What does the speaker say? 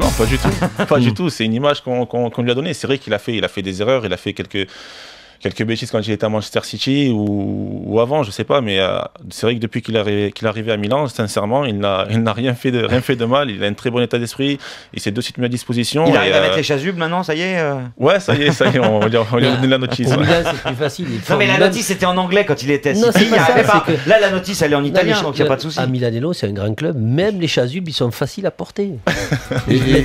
Non, pas du tout. pas du tout. C'est une image qu'on qu'on lui a donnée. C'est vrai qu'il a fait, il a fait des erreurs, il a fait quelques quelques bêtises quand il était à Manchester City ou, ou avant, je sais pas, mais euh, c'est vrai que depuis qu'il est, qu'il est arrivé à Milan, sincèrement, il n'a, il n'a rien fait de, rien fait de mal. Il a un très bon état d'esprit. Il s'est de suite mis à disposition. Il arrive à mettre euh, les chasubles maintenant, ça y est euh Ouais, ça y est, ça y est, on va lui lui donner la notice. Pour ouais. Milan, c'est plus facile. il Non, mais la notice était en anglais quand il était Non, c'est pas Là, la notice, elle est en italien, donc il n'y a pas de souci. À Milanello, c'est un grand club. Même les chasubles, ils sont faciles à porter. Et-